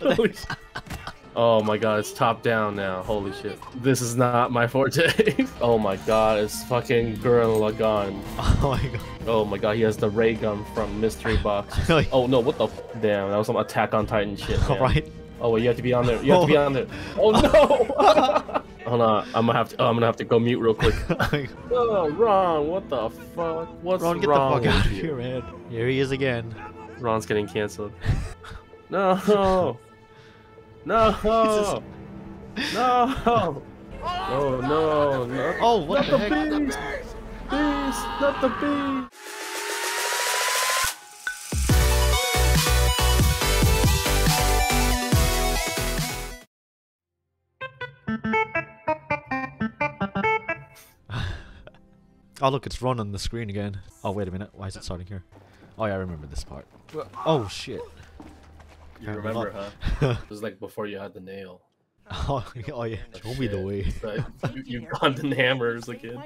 Oh my god, it's top down now. Holy shit. This is not my forte. oh my god, it's fucking Gurren Lagann. Oh my god. Oh my god, he has the ray gun from Mystery Box. Oh, oh no, what the? F- Damn, that was some Attack on Titan shit. man. Alright. Oh wait, you have to be on there. You have to be oh. on there. Oh no! Hold on, I'm gonna have to. Oh, I'm gonna have to go mute real quick. Oh, oh, Ron, what the fuck? What's Ron, get the fuck out of here, man. Here he is again. Ron's getting canceled. No! No! No! Oh no! Not, Oh, what not the the heck? beast! Beast! Not the beast! Oh look, it's Ron on the screen again. Oh wait a minute, why is it starting here? Oh yeah, I remember this part. Oh shit. You Apparently remember, not. huh? It was like before you had the nail. Oh, oh yeah, show me the way. Like, you, you gone to hammer as a kid.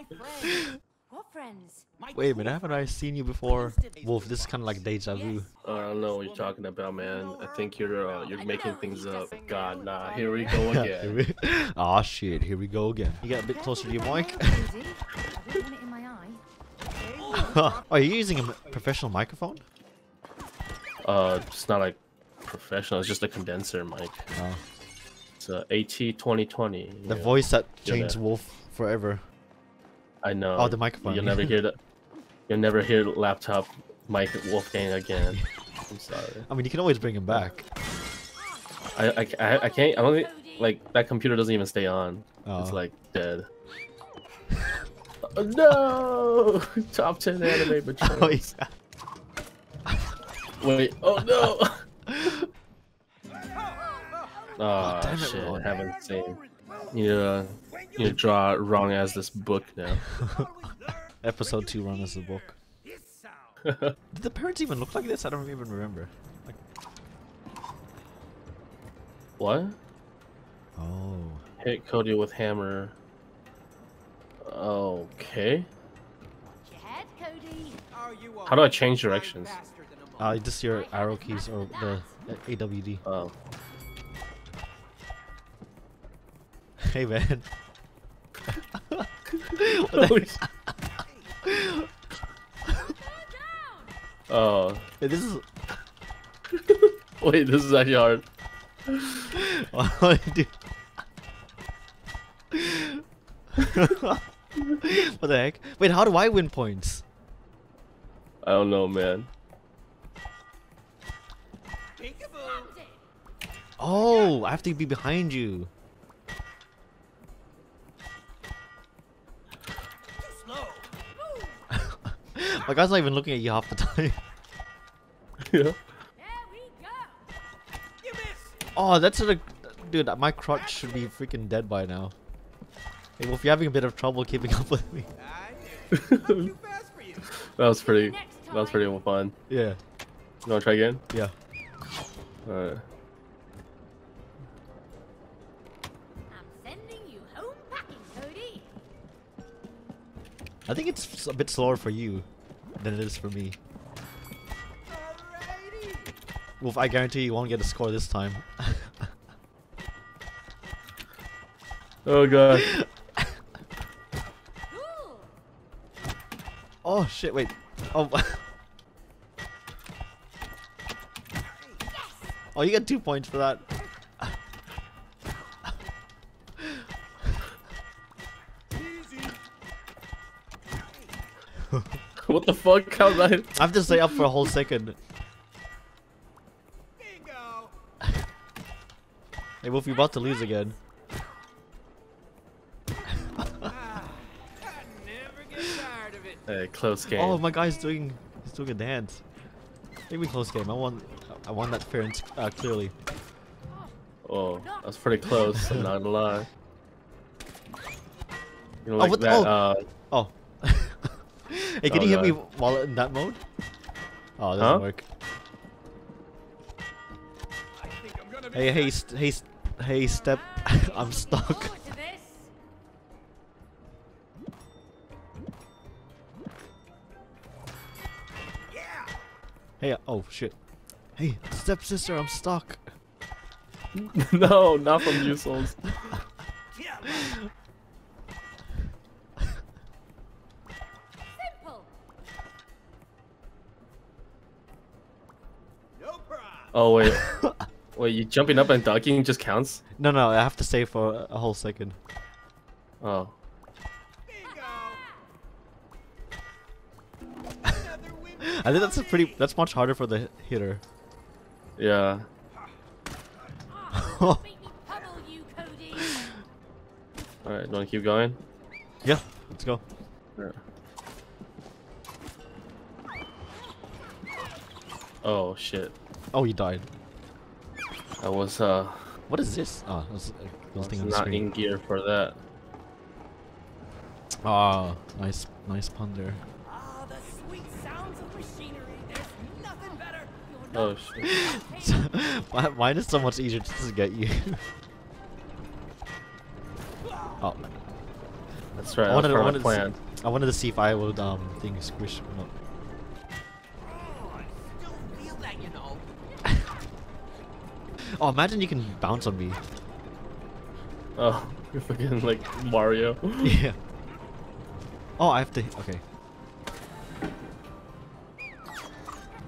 What friends? Wait a minute, haven't I seen you before? Wolf, this is kind of like deja vu. I don't know what you're talking about, man. I think you're uh, you're making things up. God, nah. Here we go again. we- Aw shit, here we go again. You get a bit closer to your mic. Cozy. I don't want it in my eye. Are you using a professional microphone? Uh, it's not like professional. It's just a condenser mic. Oh. It's a AT 2020. The voice that changed Wolf forever. I know. Oh, the microphone. You'll never hear that. You'll never hear laptop Mike Wolfgang again. I'm sorry. I mean, you can always bring him back. I, I, I, can't. I don't think like that computer doesn't even stay on. It's Oh. like dead. Oh, no! Top 10 anime betrayals. Oh, yeah. Wait, oh no! Oh, damn it, shit, Ron. I haven't seen. You uh, you draw wrong as this book now. Episode 2 wrong as the book. Did the parents even look like this? I don't even remember. Like, what? oh. Hit Cody with hammer. Okay. Head, Cody. How do I change directions? Uh, just your arrow keys or the AWD. Oh, Hey man. What the heck? oh. Hey, this is. Wait, this is actually hard. You do? what the heck? Wait, how do I win points? I don't know, man. Oh, I have to be behind you. My guy's not even looking at you half the time. yeah. There we go. Oh, that's a dude. My crotch should be freaking dead by now. Hey, Wolf, you're having a bit of trouble keeping up with me. That was pretty. That was pretty fun. Yeah, You wanna try again? yeah. Alright. I'm sending you home packing, I think it's a bit slower for you than it is for me. Wolf, I guarantee you won't get a score this time. Oh god. Oh shit! Wait. Oh. oh, you get two points for that. The fuck? How did I? I have to stay up for a whole second. Hey, Wolf, you're about to lose again. Hey, close game. Oh, my guy's doing he's doing a dance. Maybe close game. I won. I won that fair and uh, clearly. Oh, that's pretty close. I'm not gonna lie. You know, Oh, like what that. oh. Uh, Oh. Hey, can Oh, you hit me God. while in that mode? Oh, it doesn't Huh? work. Hey, hey, st- hey, st- hey, step. I'm stuck. Forward to this. Hey, oh shit. Hey, step sister, I'm stuck. no, not from you, souls. Oh wait, wait, you jumping up and ducking just counts? No, no, I have to stay for a whole second. Oh, I think that's a pretty. That's much harder for the hitter. yeah. Make you, Cody. All right, want to keep going? Yeah, let's go. Yeah. Oh shit, Oh, he died. I was uh, What is this? Oh, that's a I little was thing on the not screen. in gear for that. Ah, nice, nice pun there. Ah, the sweet sounds of machinery. There's nothing better. Oh shit. why, why is so much easier to get you? oh, That's right. I wanted, That I, wanted to see, plan. I wanted to see if I would um thing squish. No. Oh, imagine you can bounce on me. Oh, you're fucking like Mario. yeah. Oh, I have to. Okay.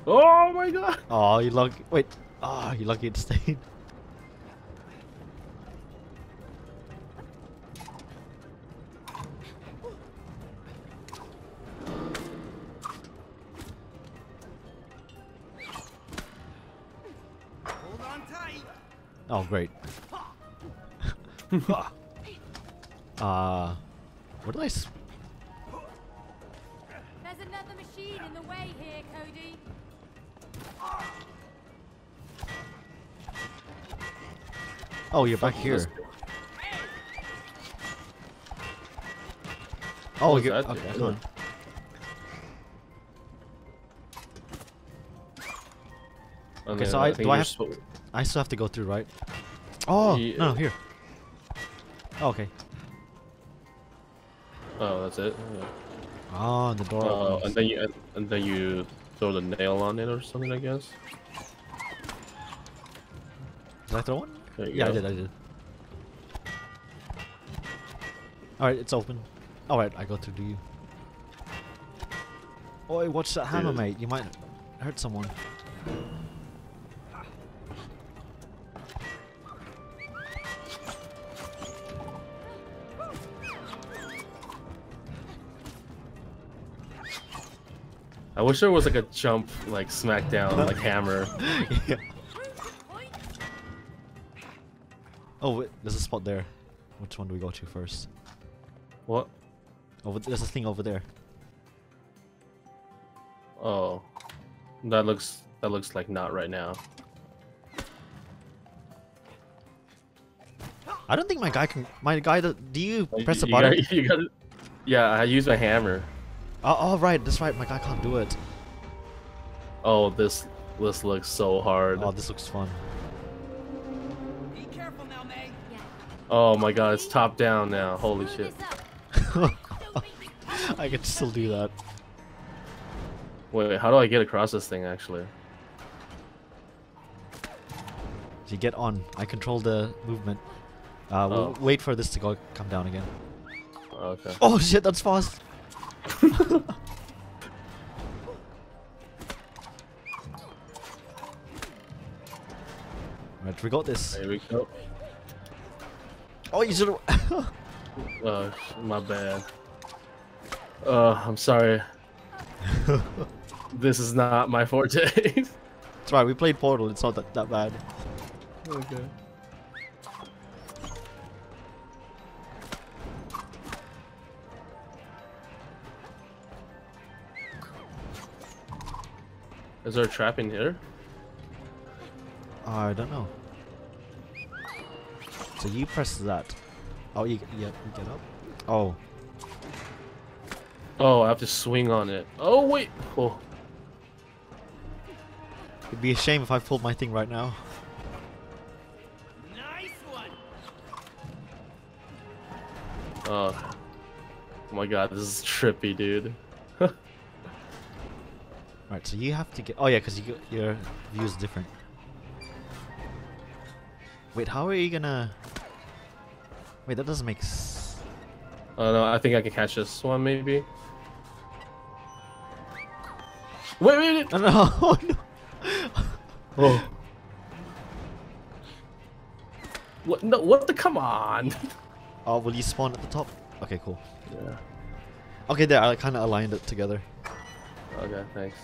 Oh my god. Oh, you lucky. Wait. Oh, you lucky it stayed. Oh, great. uh, what did I? S- There's another machine in the way here, Cody. oh, you're back here. Oh, was you're that okay. do? come on. Okay, so I- think do I you're have- suppo- I still have to go through, right? Oh, Yeah. no, here. Oh, okay. Oh, that's it. Oh, the door. Uh, opens. and then you and, and then you throw the nail on it or something, I guess. Did I throw one? There you Yeah, I did. I did. All right, it's open. All right, I go through to you. Oi, watch that hammer, Dude. mate. You might hurt someone. I wish there was like a jump, like smackdown, like hammer. yeah. Oh, wait, there's a spot there. Which one do we go to first? What? Over there's a thing over there. Oh, that looks that looks like not right now. I don't think my guy can. My guy. Do, do you press the You button? gotta- you gotta- yeah, I use my hammer. Oh, oh, right. That's right. My guy can't do it. Oh, this this looks so hard. Oh, this looks fun. Be careful now, May. Yeah. Oh my god, it's top down now. Holy shit. this up. Still make me pummel I can still do that. Wait, wait, how do I get across this thing actually? You get on. I control the movement. Uh, we'll Oh. wait for this to go come down again. Okay. Oh shit, that's fast. right, we got this. There we go. Oh, you should. Uh, my bad. Uh, I'm sorry. This is not my forte. It's right. We played Portal. It's not that, that bad. okay. Is there a trap in here? I don't know. So you press that. Oh, you yeah, you get up. Oh, Oh, I have to swing on it. Oh wait. Oh, it'd be a shame if I pulled my thing right now. Nice one. oh. Oh my god, this is trippy, dude. Right, so you have to get. Oh yeah, because you, your view is different. Wait, how are you gonna? Wait, that doesn't make. S- Oh no, I think I can catch this one maybe. Wait, wait, wait. no, no, oh, no. Oh. What? No, what the? Come on. Oh, will you spawn at the top? Okay, cool. yeah. Okay, there. I kind of aligned it together. Okay, thanks.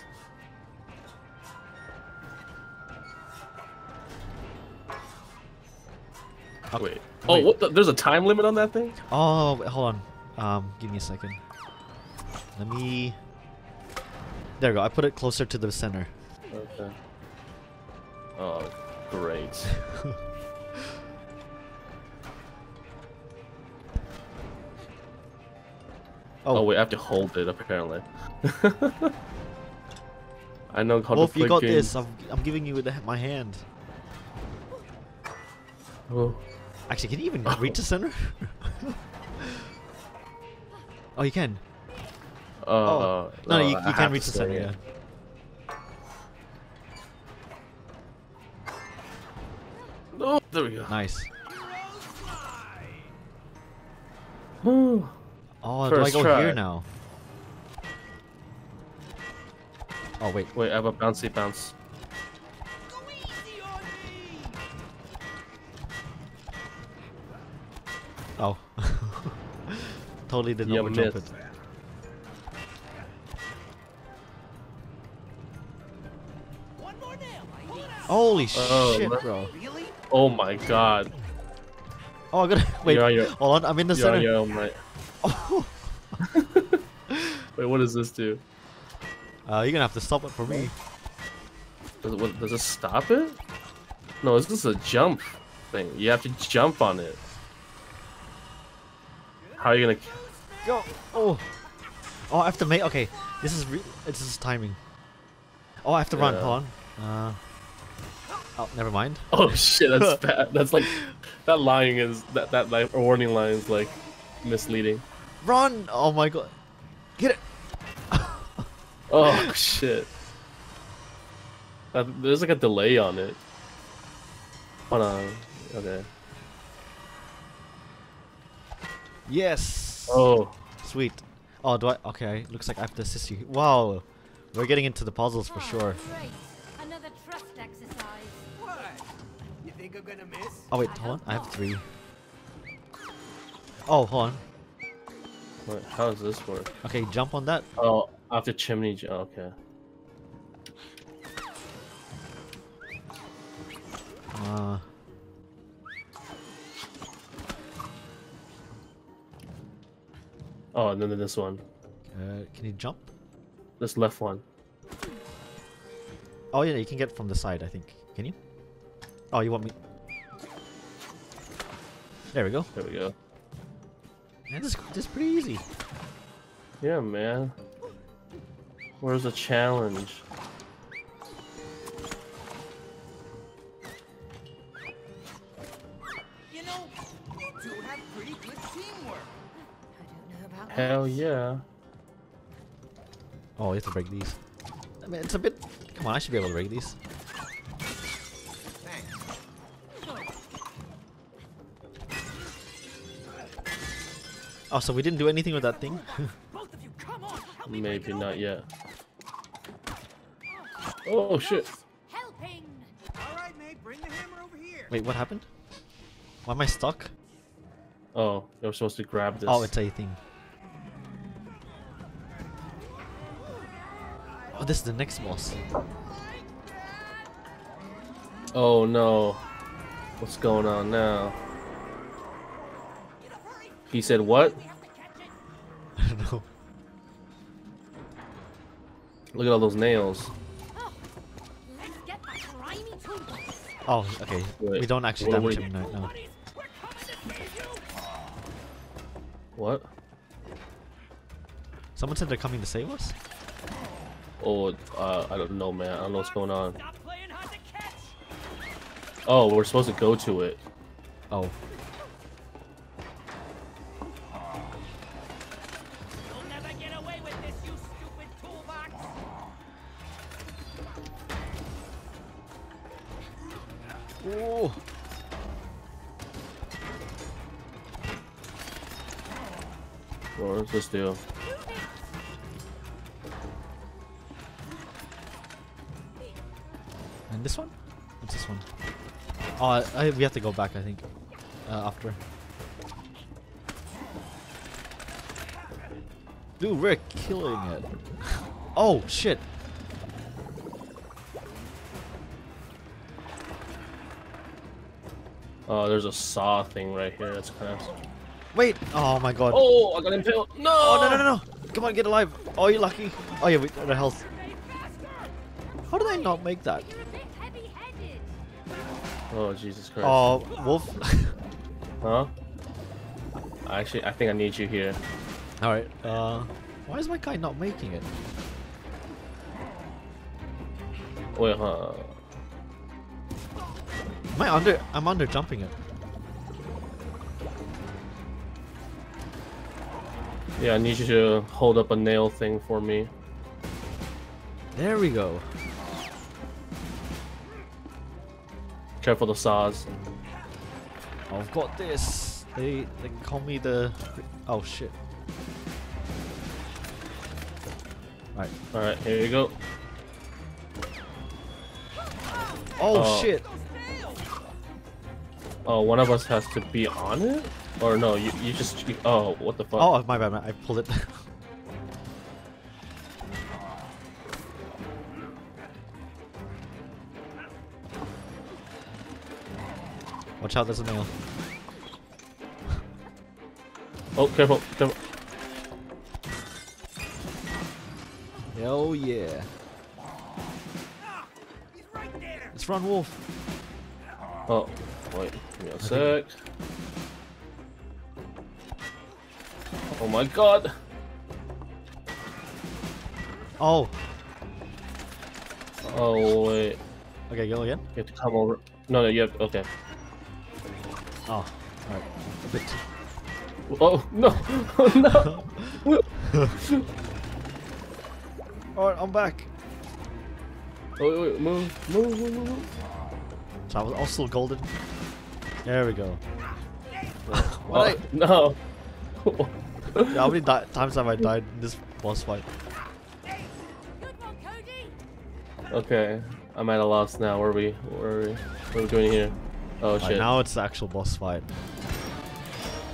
Okay. Wait. Oh, Wait. what? The, there's a time limit on that thing? Oh, wait, hold on. Um, give me a second. Let me. There we go. I put it closer to the center. Okay. Oh, great. Oh, wait, I have to hold it apparently. I know how Wolf, to you got freaking- this. I'm, I'm giving you the, my hand. Oh. Actually, can you even reach the center? oh, you can. Uh, Oh, no, no, uh, you, you can reach the center. Yeah. Oh, there we go. Nice. Oh, do I go try. here now? Oh wait. Wait, I have a bouncy bounce. Totally did not jump it. missed. One more nail. Pull it out. Holy Oh, shit, look. bro. Really? Oh my god. Oh, I gotta wait. You're on your- Hold on, I'm in the You're on your own right. Oh. Wait, what does this do? Uh, you're gonna have to stop it for me. Does it, what, does it stop it? No, this is a jump thing. You have to jump on it. How are you gonna? Go. Oh. Oh, I have to make. Okay, this is re- this is timing. Oh, I have to run. Yeah. Hold on. Uh. Oh, never mind. Oh shit, that's bad. That's like that line is that that like warning line is like misleading. Run! Oh my god. Get it. Oh shit. That, there's like a delay on it. Hold on. Okay. Yes. Oh. Sweet. Oh, do I? Okay, looks like I have to assist you. Wow. We're getting into the puzzles for Oh, sure. Another trust exercise. What? You think I'm gonna miss? Oh wait, hold on. I have three. Oh, hold on. Wait, how does this work? Okay, jump on that. Oh, after chimney. j- Okay. Uh, Oh, and then this one. uh, can you jump? This left one. Oh yeah, you can get from the side. I think. Can you? Oh, you want me? There we go. There we go. Man, this, this is pretty easy. Yeah, man. Where's the challenge? Hell yeah. Oh, you have to break these. I mean, it's a bit. Come on, I should be able to break these. Oh, so we didn't do anything with that thing? Both of you, come on. Help me Maybe not yet. Oh shit. Helping. All right, mate, bring the hammer over here. Wait, what happened? Why am I stuck? Oh, you're supposed to grab oh, this. Oh, it's a thing. Oh, this is the next boss. Oh no. What's going on now? In a hurry. He said what? We have to catch it. I don't know. Look at all those nails. Oh, let's get that grimy toolbox. Oh, okay. Wait, we don't actually what- damage him right now. Buddies, we're coming to save you. What? Someone said they're coming to save us? or uh, I don't know, man. I don't know what's going on. Oh, we're supposed to go to it. Oh. Ooh. What this do? Oh, I, we have to go back, I think. Uh, after. Dude, we're killing it. oh, shit. Oh, there's a saw thing right here. That's kind of. Wait. Oh my god. Oh, I got impaled. No! Oh, no, no, no, no. Come on, get alive. Oh, you're lucky. Oh, yeah, we got a health. How did I not make that? Oh, Jesus Christ. Oh, wolf. Huh? Actually, I think I need you here. Alright, uh... Why is my guy not making it? Wait, huh? Am I under... I'm under jumping it. Yeah, I need you to hold up a nail thing for me. There we go. Careful the saws. I've got this. They they call me the. Oh shit. Alright. Alright, here you go. Oh, Oh. shit. Oh, one of us has to be on it? Or no, you, you just. You, oh, what the fuck? Oh my bad, man. I pulled it. Watch out, there's a nail. Oh, careful, careful. Oh yeah. He's right there. Let's run, Wolf. Oh, wait, give me a sec. Oh my god! Oh. Oh, wait. Okay, go again. You have to come over. No, no, you have. Okay. Oh. Alright. A bit. Oh, no! Oh, no! Alright, I'm back. Oh, wait, wait, move, move, move, move, move. So I was also golden. There we go. Oh, no! Yeah, how many di times have I died in this boss fight? Good one, Cody. okay, I'm at a loss now. Where are we? Where are we? What are we doing here? Oh shit. now it's the actual boss fight.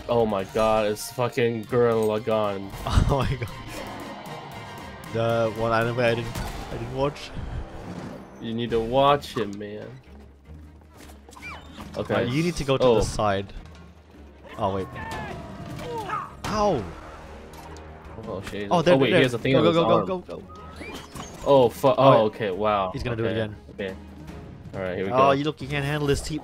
Oh my god, it's fucking Gurren Lagann. Oh my god. The one anime I didn't I didn't watch. You need to watch him, man. Okay. Right, you need to go to oh. the side. Oh wait. Ow! Oh shit. Oh, there, oh wait, there. he has a thing go, go, go, arm. go, go, go. Oh fuck. Oh, Oh, okay. Wow. He's gonna do it again. Okay. All right, here we Oh, go. you look, you can't handle this tea.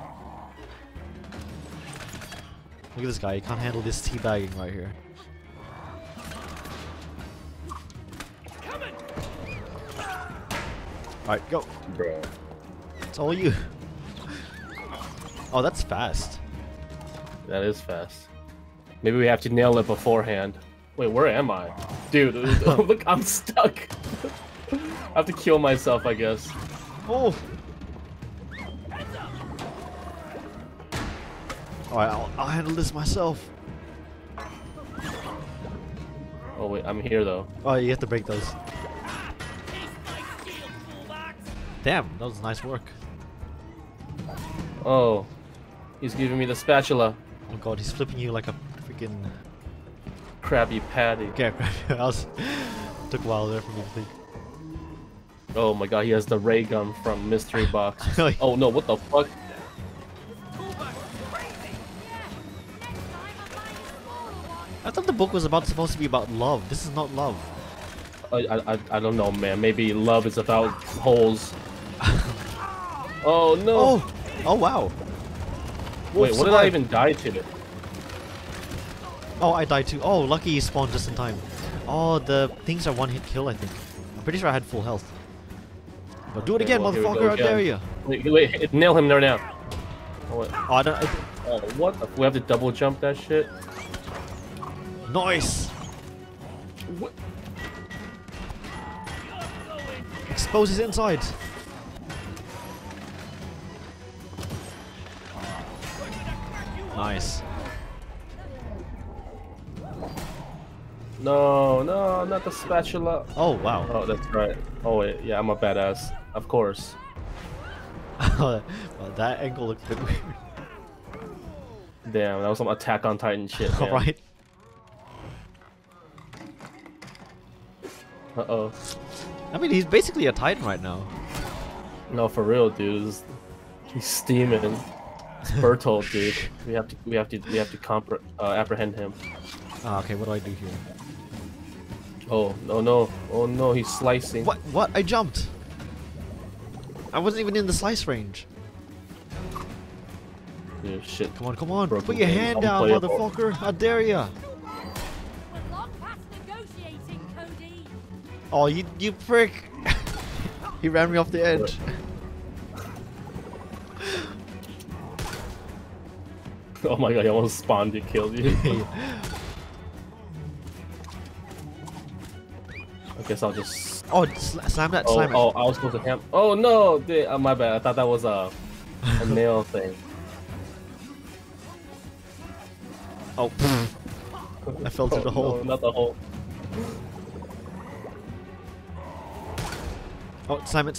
Look at this guy. He can't handle this tea bagging right here. Alright, go. Bro. It's all you. Oh, that's fast. That is fast. Maybe we have to nail it beforehand. Wait, where am I? Dude, look, I'm stuck. I have to kill myself, I guess. Oh! Alright, I'll, I'll handle this myself. Oh wait, I'm here though. Oh, you have to break those. Taste my steel, toolbox. Damn, that was nice work. Oh, he's giving me the spatula. Oh god, he's flipping you like a freaking... Krabby Patty. Okay, that was... Took a while there for me to think. Oh my god, he has the ray gun from Mystery Box. Oh, oh no, what the fuck? Thought the book was about supposed to be about love. This is not love. I, I, I- don't know, man. Maybe love is about holes. oh no! Oh! Oh wow! Wait, what did I even die to? Oh, I died too. Oh, lucky you spawned just in time. Oh, the things are one hit kill, I think. I'm pretty sure I had full health. But do it Okay, again, well, here we go motherfucker! I dare you! Wait, wait, nail him there now. Oh, what? Oh, I don't. I, Oh, what? We have to double jump that shit. Nice! What? Expose his insides. Nice. No, no, not the spatula. Oh wow. Oh, that's right. Oh wait, yeah, I'm a badass. Of course. well, that angle looks a bit weird. Damn, that was some Attack on Titan shit. Man. Alright. Uh oh. I mean, he's basically a Titan right now. No, for real, dude. He's steaming. It's Bertolt, dude. We have to, we have to, we have to compre- uh, apprehend him. Ah, okay, what do I do here? Oh no, no, oh no, he's slicing. What? What? I jumped. I wasn't even in the slice range. Dude, shit. Come on, come on. Broken Put your hand down, motherfucker. How dare ya? Oh, you, you prick. he ran me off the edge. Oh my god, he almost spawned you, killed you. I guess I'll just. oh, sl slam that, Oh, slam oh, it. I was supposed to ham. Oh no, dude, uh, my bad. I thought that was a, a nail thing. Oh, I fell through the Oh, hole. No, not the hole. Oh, slam it.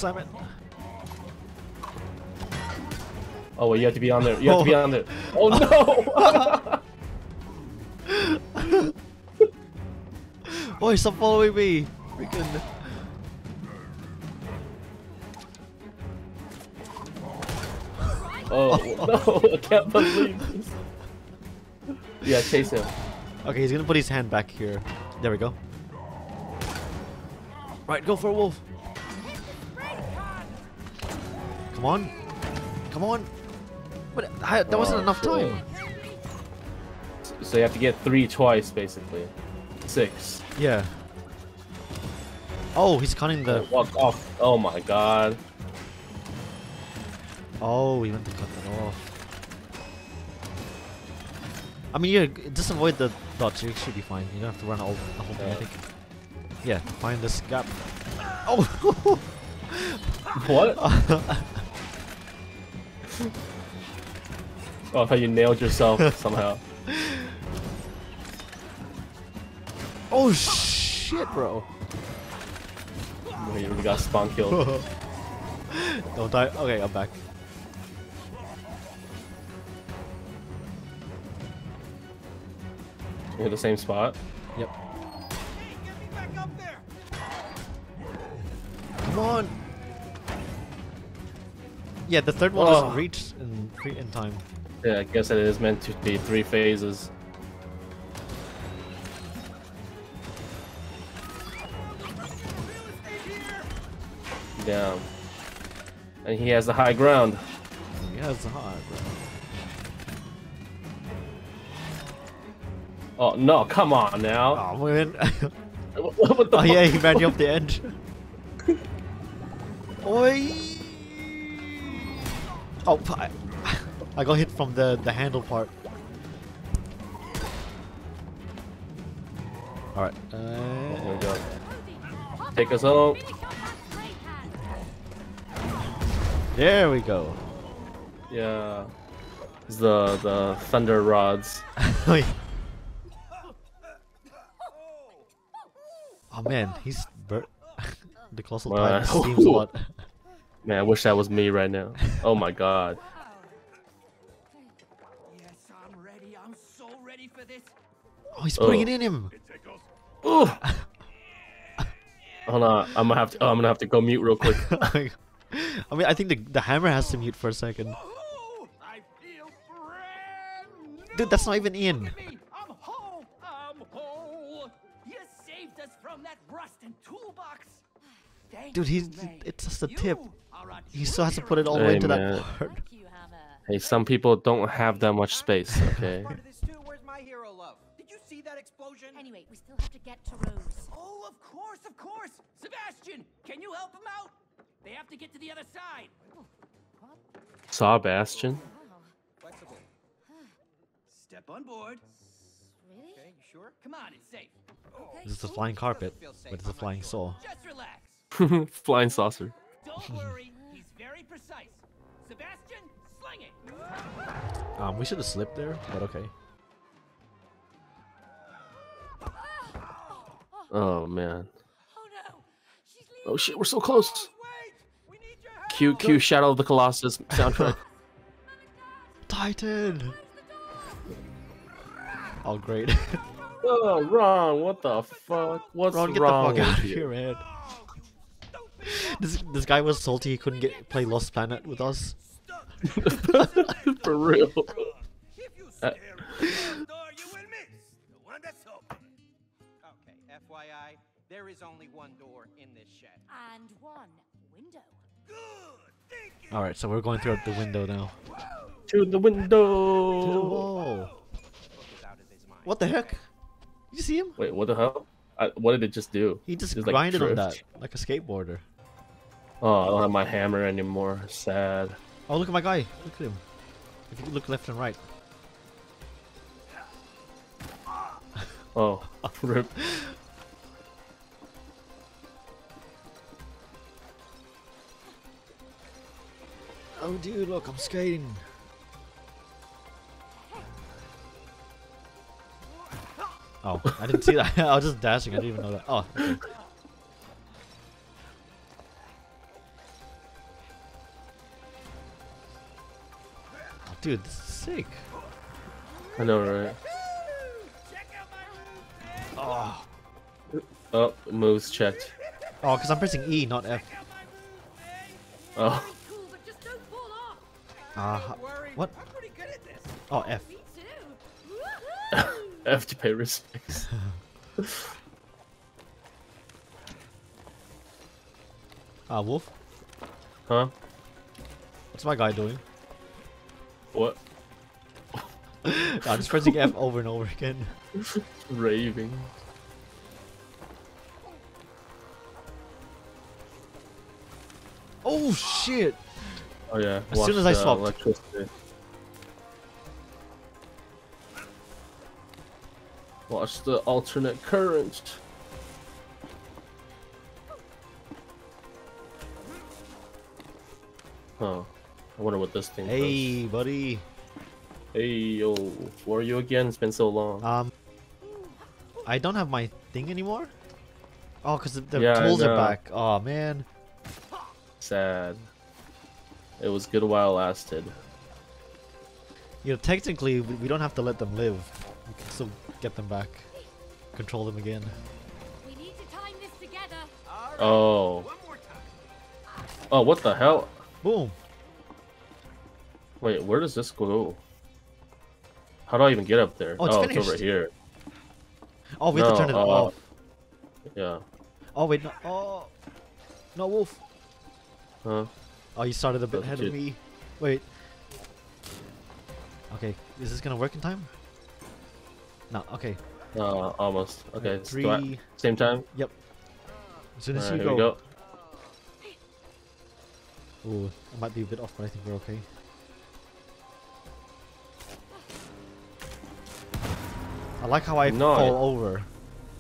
Oh wait, you have to be on there. You have to be Oh. on there. Oh no! Boy, stop following me. Freaking. oh no! I can't believe this. Yeah, chase him. Okay, he's gonna put his hand back here. There we go. Right, go for a wolf. Come on. Come on. But I, that wasn't Oh, enough shit. time. So you have to get three twice, basically. Six. Yeah. Oh, he's cutting the. Walk off. Oh my god. Oh, he went to cut that off. I mean, yeah, just avoid the dots. You should be fine. You don't have to run all the whole thing. I Yeah. think. Yeah, find this gap. Oh. What? Oh, I thought you nailed yourself somehow. oh shit, bro. You really got spawn killed. Don't die. Okay, I'm back. You're in the same spot. Yeah, the third one Oh. doesn't reach in in time. Yeah, I guess it is meant to be three phases. Damn. And he has the high ground. Yeah, it's hard, bro. Oh no, come on now. Oh man. What, what the oh yeah, he ran you off the edge. Oi! Oh, I, I got hit from the the handle part. All right. Oh my Uh, god. Take us home. finish off that great hand. there we go. Yeah. It's the the thunder rods. oh man, he's bur- the colossal Man. titan seems a lot. Man, I wish that was me right now. Oh my god. Yes, I'm ready. I'm so ready for this. Oh, he's putting Oh. it in him. Ooh. Hold on, I'm gonna have to. Oh, I'm gonna have to go mute real quick. I mean, I think the the hammer has to mute for a second. I feel brand Dude, that's not even in. Look at me. I'm whole. I'm whole. You saved us from that rust and toolbox. Thank Dude, he's you, it's just a You tip. are a He still has to put it all the way Hey, to man. that part. Thank you, Hammer. Hey, some people don't have that much space. Okay. Part of this too. Where's my hero love? Did you see that explosion? Anyway, we still have to get to Rose. Oh, of course, of course. Sebastian, can you help him out? They have to get to the other side. Saw Bastion. Wow. Flexible. Step on board. Really? Okay, you sure? Come on, it's safe. Okay, This is a flying carpet, feel safe, but it's a I'm not flying sure. saw. Just relax. Flying saucer. Don't worry. He's very precise. Sebastian, sling it. Um, we should have slipped there, but okay. Oh man. Oh no! Oh shit, we're so close. Wait! We need your help! Q Q Shadow of the Colossus soundtrack. Titan. Oh great. oh, Ron, what the fuck? What's Ron, get the wrong fuck out of here, man. This this guy was salty he couldn't get play Lost Planet with us. For real. Uh, stare at the door, you will miss the one that's open. Okay, FYI, there is only one door in this shed. And one window. Good. All right, so we're going through the window now. To the To the window. wall. Book is out of his mind. What the heck? You see him? Wait, what the hell? I, what did it just do? He just Just, like, grinded on that like a skateboarder. Oh, I don't have my hammer anymore. Sad. Oh, look at my guy. Look at him. If you look left and right. Oh, oh rip. Oh, dude, look, I'm skating. Oh, I didn't see that. I was just dashing. I didn't even know that. Oh, okay. Dude, this is sick. I know, right? Oh, Oh, moves checked. oh, because I'm pressing E, not F. Oh, Cool, but just don't fall off. Ah, Don't what? I'm pretty good at this. Oh, F. Me F to pay respects. Ah, Wolf. Huh? What's my guy doing? What? I'm just pressing F over and over again. Raving. Oh shit! Oh yeah. As soon watch as I the swapped. Electricity. Watch the alternate current. Huh. I wonder what this thing Hey, buddy. Hey, yo. Where are you again? It's been so long. Um, I don't have my thing anymore. Oh, cause the, the Yeah, tools are back. Oh man. Sad. It was good while it lasted. You know, technically, we, we don't have to let them live. We can still get them back. Control them again. we need to time this together. All right, Oh. one more time. Oh, what the hell? Boom. Wait, where does this go? How do I even get up there? Oh, it's oh it's over here. Oh, we have to turn it uh, off. Yeah. Oh wait, no. Oh, no, Wolf. Huh? Oh, you started a bit Oh, ahead of me. Wait. Okay, is this gonna work in time? No. Okay. Uh, almost. Okay. So I- Three. same time. Yep. As soon as Alright, you go. we go. Ooh, I might be a bit off, but I think we're okay. I like how I No, fall it- over.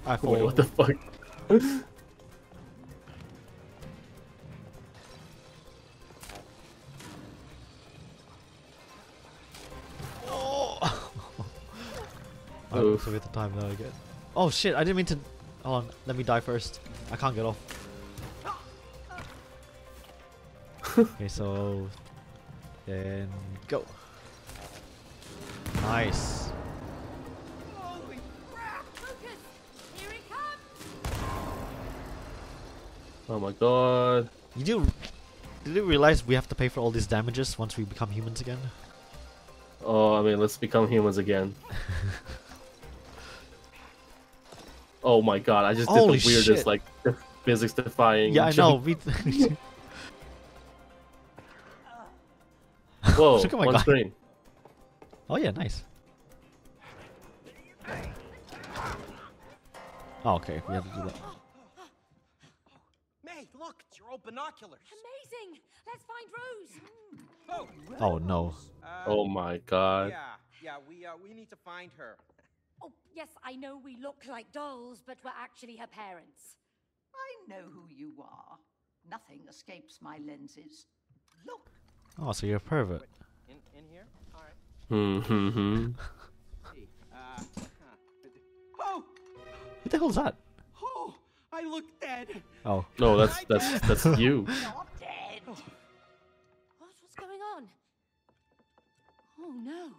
I fall Wait, what the over. fuck? Alright, Oof. so we have time that again. Oh shit, I didn't mean to... Hold on, let me die first. I can't get off. okay, so... Then... Go! Nice. Oh my god. You do... Did you realize we have to pay for all these damages once we become humans again? Oh, I mean, let's become humans again. oh my god, I just did Holy the weirdest, shit. like, physics defying. Yeah, I know. We... Whoa, Look at my one guy. screen. oh yeah, nice. Oh, okay, we have to do that. May, look, it's your old binoculars. Amazing. Let's find Rose. Oh, Oh no. uh, Oh my god. yeah, yeah, we uh, we need to find her. Oh, yes, I know we look like dolls, but we're actually her parents. I know who you are. Nothing escapes my lenses. Look, Oh, so you're a pervert. In in here. All right. Hmm, hmm, hmm. Uh, huh. Oh, Who the hell is that? Oh, I look dead. Oh. No, that's that's that's you. You're dead. Oh. What? What's going on? Oh no.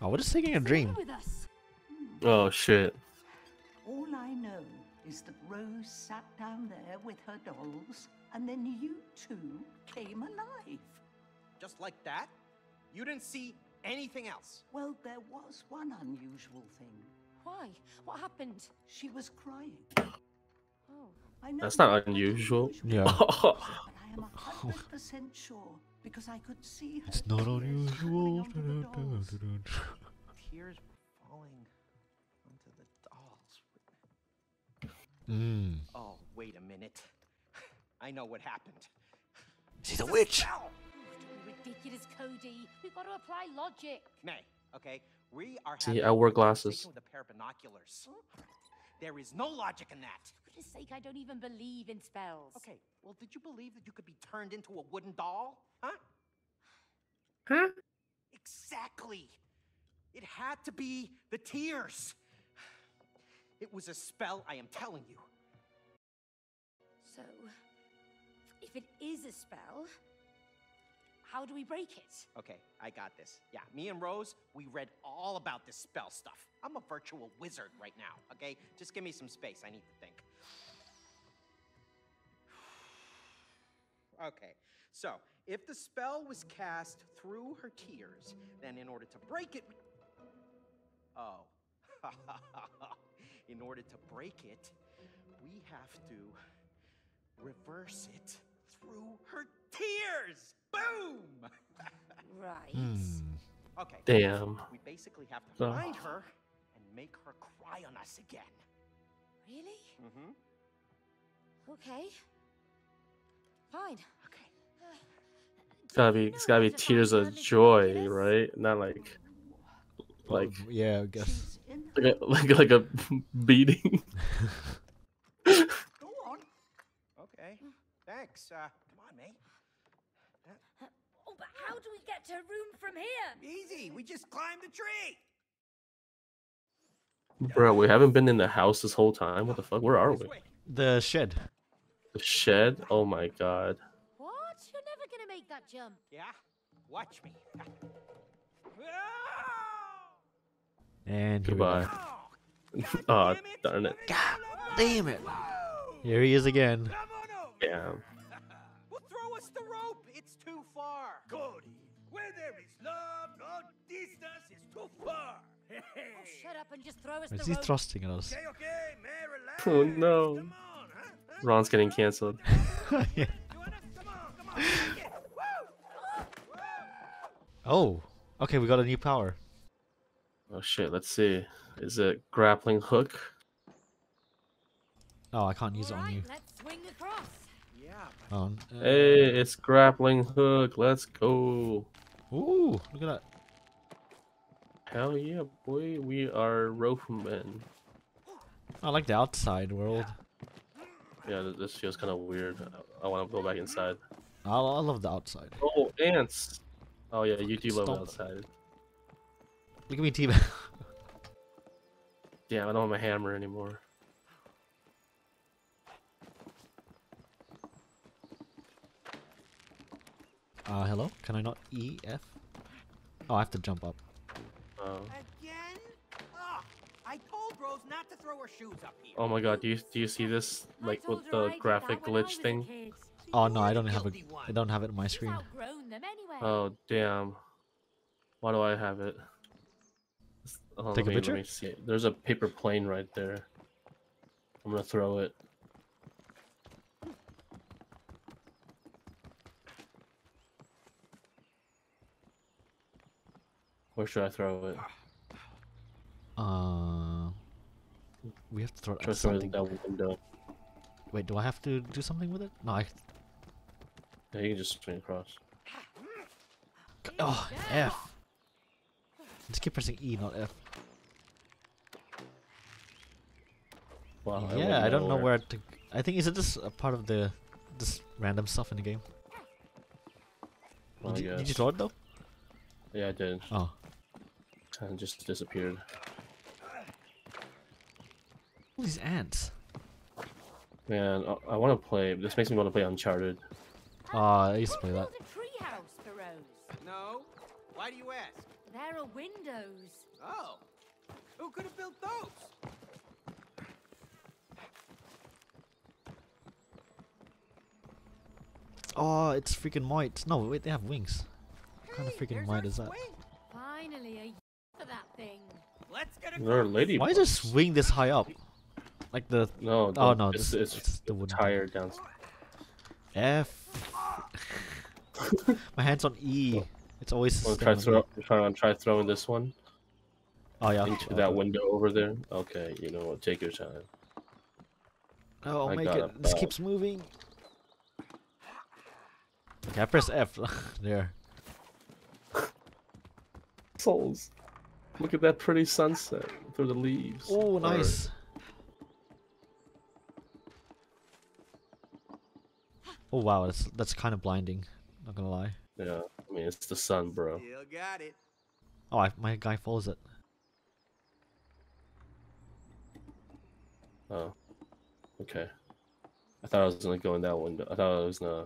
Oh, we're just taking a dream. matter With us? Oh shit. All I know is that Rose sat down there with her dolls, and then you two came alive. Just like that? You didn't see anything else. Well, there was one unusual thing. Why? What happened? She was crying. Oh. I know That's not unusual. Yeah. but I am a hundred percent sure because I could see her. It's not unusual. running onto the dolls. Tears falling onto the dolls. Mmm. Oh, wait a minute. I know what happened. She's a witch. Spell! Don't be ridiculous, Cody. We've got to apply logic. May, okay? We are See, I wear glasses. With a pair of binoculars. There is no logic in that. For goodness sake, I don't even believe in spells. Okay, well, did you believe that you could be turned into a wooden doll? Huh? Huh? Exactly. It had to be the tears. It was a spell, I am telling you. So, if it is a spell, how do we break it? Okay, I got this. Yeah, me and Rose, we read all about this spell stuff. I'm a virtual wizard right now, okay? Just give me some space. I need to think. Okay, so if the spell was cast through her tears, then in order to break it. Oh. in order to break it, we have to reverse it through her tears. Boom! Right. Hmm. Okay. Damn. We basically have to Oh. find her and make her cry on us again. Really? Mm-hmm. Okay. Fine. Okay. It's gotta be it's gotta be tears of joy, right? Not like like yeah, I guess. Like a, like, like a beating. Go on. Okay. Thanks. Uh, come on, May. Oh, but how do we get to her room from here? Easy. We just climbed the tree. Bro, we haven't been in the house this whole time. What the fuck? Where are we? The shed. The shed? Oh my god. What? You're never gonna make that jump. Yeah. Watch me. And here we go. Goodbye. Oh, Aw, damn it. darn it. God damn it. Here he is again. Come on over. Damn. Well, throw us the rope. It's too far. Cody, where there is love, no distance is too far. Hey, Oh, shut up and just throw us Is the he rope. thrusting at us? Okay, okay, man, relax. Oh, no. On, huh? huh? Ron's getting cancelled. yeah. You wanna- Come on, come on. take it. Woo! Oh. Okay, we got a new power. Oh shit, let's see. Is it grappling hook? Oh, I can't use it on Alright, you. let's swing across. Yeah. Hold on. Uh, Hey, it's grappling hook. Let's go. Ooh, look at that. Hell yeah, boy. We are ropemen. I like the outside world. Yeah, this feels kind of weird. I, I want to go back inside. I, I love the outside. Oh, ants. Oh yeah, you do love outside. Look at me, T-Bag. Damn, I don't have my hammer anymore. Uh, hello? Can I not E, F? Oh, I have to jump up. Oh. Again? Oh, I told Rose not to throw her shoes up here. Oh my god, do you do you see this like with her I the graphic that when I glitch thing? Oh no, I don't have it. guilty I don't have it on my screen. anyway. Oh damn. Why do I have it? S- hold on, Take a let me- let picture? me see. There's a paper plane right there. I'm gonna throw it. Where should I throw it? Uh, we have to throw it Try at to throw it something. that window. Wait, do I have to do something with it? No, I. Yeah, you can just swing across. Oh, F. Just keep pressing E, not F. Wow. yeah, went I don't know where to. I think is it just a part of the this random stuff in the game? Well, did, you, did you throw it though? Yeah, I did. Oh, Kind of just disappeared. All these ants. Man, I, I want to play. This makes me want to play Uncharted. Ah, I used to play that. Build a treehouse for Rose. No? Why do you ask? There are windows. Oh. Who could have built those? Oh, it's freaking mite. No, wait, they have wings. What kind of freaking there's mite is that? swing. There lady. Why is this swing this high up? Like the No. Oh, no, It's, this- it's, it's the wooden thing. tired down. F. My hands on E. It's always. Want to try on throw? Trying to try throwing this one Oh yeah. into I'll that do it. window over there. Okay, you know what? Take your time. Oh, I'll I make it. a This keeps moving. Okay, I press F. there. Souls. Look at that pretty sunset through the leaves. Oh, Or- nice. Oh wow, that's that's kind of blinding. Not gonna lie. Yeah, I mean it's the sun, bro. Still got it. Oh, I, my guy follows it. Oh, okay. I thought I was gonna go in that window. I thought I was gonna.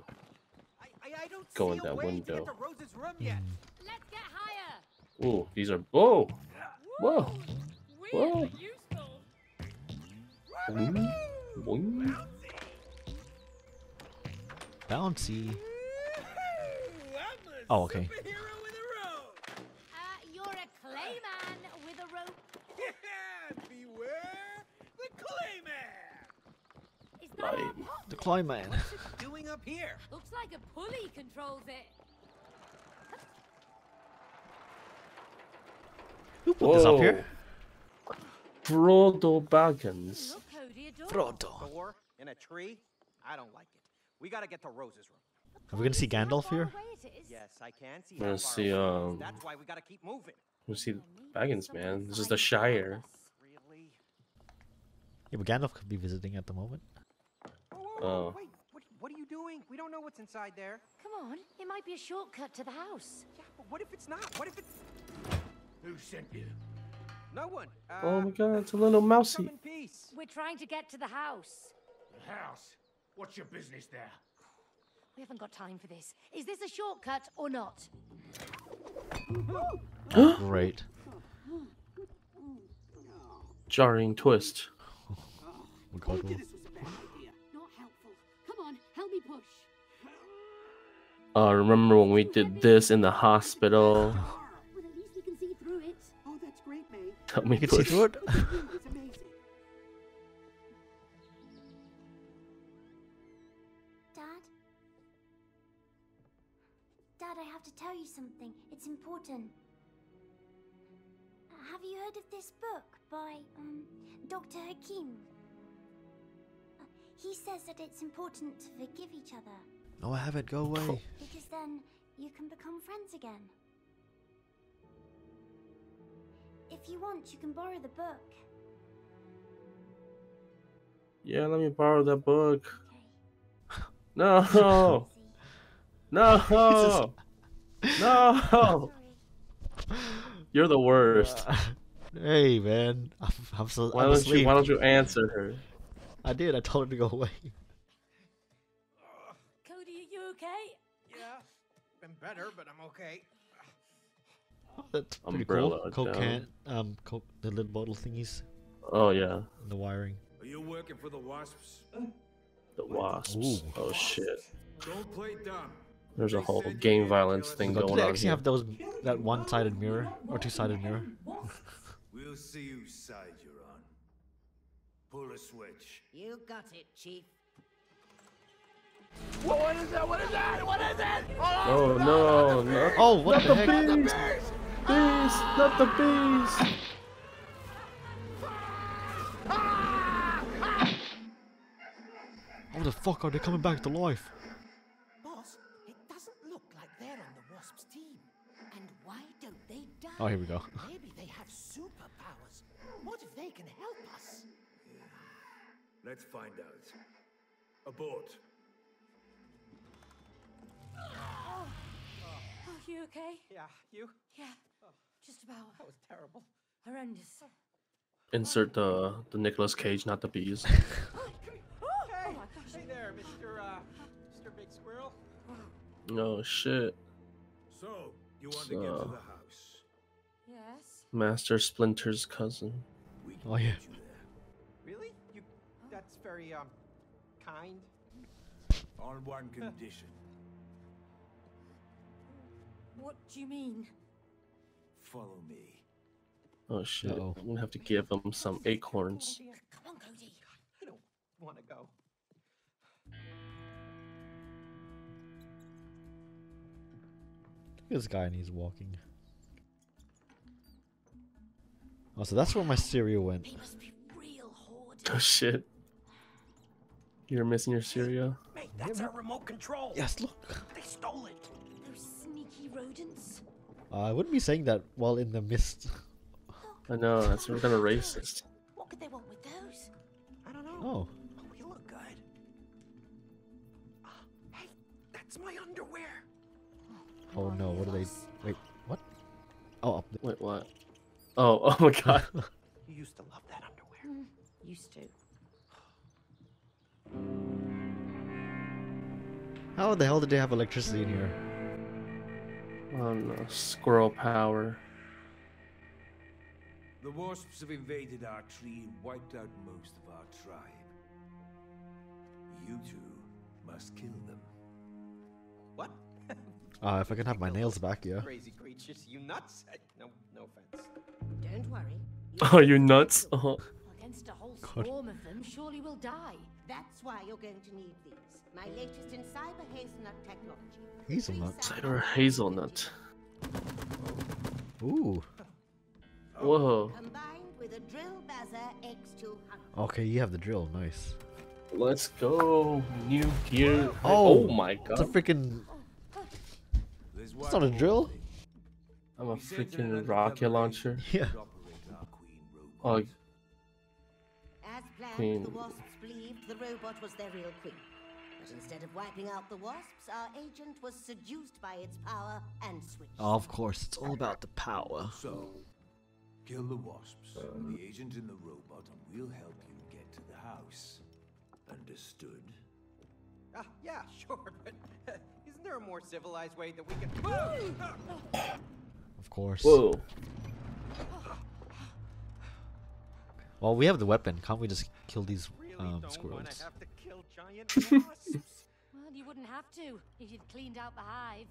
I, I, I don't Go see in a that way to window. Hmm. get to Rose's room yet. Let's get higher. Ooh, these are. Whoa, whoa, Whoa. boing, boing. Bouncy. I'm a Oh, okay. with a rope. Uh, you're a clayman with a rope. Yeah, beware the Clayman. Is that Right. pot? The Clayman. What's it doing up here? Looks like a pulley controls it. Who put this up here? Frodo Baggins. Look, Cody. Frodo. In a tree? I don't like it. We gotta get to Rose's room. Are we gonna see See Gandalf here? away it is? Yes, I can see. We're gonna see, away it is. um, That's why we gotta keep moving. You see Baggins, man. This is the. Shire. Really? Yeah, but Gandalf could be visiting at the moment. Whoa, whoa, whoa, Oh. Wait, what, what are you doing? We don't know what's inside there. Come on, it might be a shortcut to the house. Yeah, but what if it's not? What if it's Who sent you? no one? Uh, Oh my god, it's a little mousy. We're trying to get to the house. The house. What's your business there? We haven't got time for this. Is this a shortcut or not? Great. Jarring twist. Oh my god. well, Not helpful. Come on, help me push. Uh, remember when we did this in the hospital? great, Help me You can see push. through it? It's amazing. Dad? Dad, I have to tell you something. It's important. Have you heard of this book by um, Dr. Hakim? Uh, he says that it's important to forgive each other No, I haven't. Go away. because then you can become friends again. If you want, you can borrow the book. Yeah, let me borrow that book. Okay. No, See? no, no. You're the worst. Uh, hey man, I'm, I'm so Why I'm don't asleep. you? Why don't you answer her? I did. I told her to go away. Cody, are you okay? Yeah, been better, but I'm okay. That's pretty Umbrella cool. Coke can, um, Coke, the little bottle thingies, Oh yeah, and the wiring. Are you working for the Wasps? the wasps. Ooh. Oh shit. Don't play dumb. There's a whole said you gang violence kill us. thing God, do going they on actually here. have those that one-sided mirror or two-sided mirror? We'll see whose side you're on. Pull a switch. You got it, Chief. What, what is that? What is that? What is it? Oh, oh no, no, no. Oh, what the heck? Bees! Bees! Not the bees! How the fuck are they coming back to life? Boss, it doesn't look like they're on the Wasps team. And why don't they die? Oh, here we go. Maybe they have superpowers. What if they can help us? Let's find out. Abort. Are you okay? Yeah, you? Yeah, just about. That was terrible. Horrendous. Insert the the Nicolas Cage, not the bees. Hey, Oh my gosh. hey there, Mr. Uh, Mr. Big Squirrel. Oh shit. So, you want to get to So- the house? Yes. Master Splinter's cousin. Oh, yeah. get you there. Really? You? That's very um, kind. On one condition. What do you mean? Follow me. Oh shit. Uh-oh. I'm gonna have to give him some acorns. Come on, Cody. I don't want to go. This guy and he's walking. Oh, so that's where my cereal went. They must be real hoarders. Oh shit. You're missing your cereal? Mate, that's our remote control. Yes, look. They stole it. Those sneaky rodents. Uh, I wouldn't be saying that while in the mist. I know, that's kind of racist. What could they want with those? I don't know. Oh, But we look good. Ah, hey, that's my underwear. oh no, what are they? Wait, what? Oh, up Wait, what? Oh, oh my god. You used to love that underwear. Used to. How the hell did they have electricity in here? Oh no, squirrel power. The wasps have invaded our tree and wiped out most of our tribe. You two must kill them. What? Uh, if I can have my nails back, yeah. Crazy creatures, you nuts? Uh, No, no offense. Don't worry. Oh, you nuts? Oh. Against a whole God. swarm of them, surely we'll die. That's why you're going to need these. My latest in cyber hazelnut technology. Hazelnut. Cider hazelnut. Ooh. Whoa. Combined with a drill bazzer X200. Okay, you have the drill. Nice. Let's go. New gear. Oh, Oh my god. It's a freaking. It's not a drill. I'm a freaking rocket launcher. Yeah. to operate our queen Oh. As planned, Queen. the wasps believed the robot was their real queen. But instead of wiping out the wasps, our agent was seduced by its power and switched. Of course, it's all about the power. So, kill the wasps, the agent in the robot, and we'll help you get to the house. Understood? Ah, yeah, sure, but isn't there a more civilized way that we can? Whoa! Of course. Whoa. Well, we have the weapon. Can't we just kill these um, don't want squirrels? Giant wasps. Well, you wouldn't have to if you'd cleaned out the hive.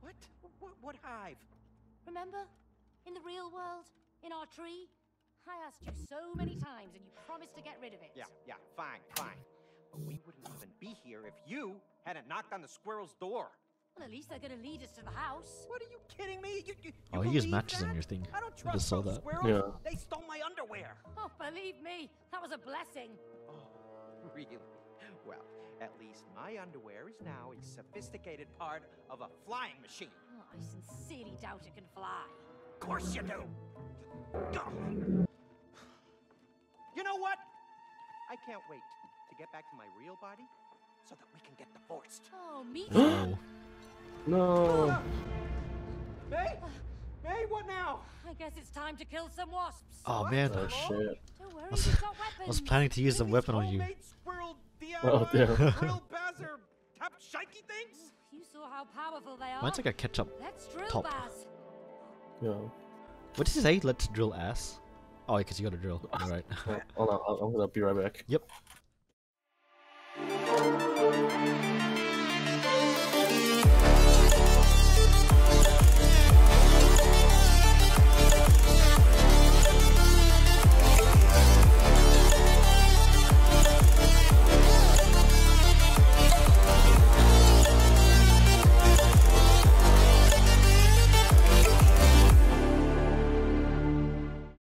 what? What? What hive? Remember? In the real world? In our tree? I asked you so many times and you promised to get rid of it. Yeah, yeah, fine, fine. But we wouldn't even be here if you hadn't knocked on the squirrel's door. Well, at least they're gonna lead us to the house. What are you kidding me? You, you, Oh, you he used believe matches on that? your thing. I don't I trust just saw those that. squirrels. Yeah. They stole my underwear. Oh, believe me, that was a blessing. Oh, really? Well, at least my underwear is now a sophisticated part of a flying machine. Oh, I sincerely doubt it can fly. Of course you do. Gah. You know what? I can't wait to get back to my real body so that we can get divorced. Oh, me too. Oh. No. May? May, what now? I guess it's time to kill some wasps. Oh man. Oh shit. Don't worry, was- we've got I was planning to use the These weapon on you. The oh, uh, oh, dear. grilled bass or top shaky things? You saw how powerful they are. Mine's like a ketchup Let's drill top. Bass. Yeah. What does he say? Let's drill ass? Oh, because you got to drill. All right. Hold on, I'm gonna be right back. Yep.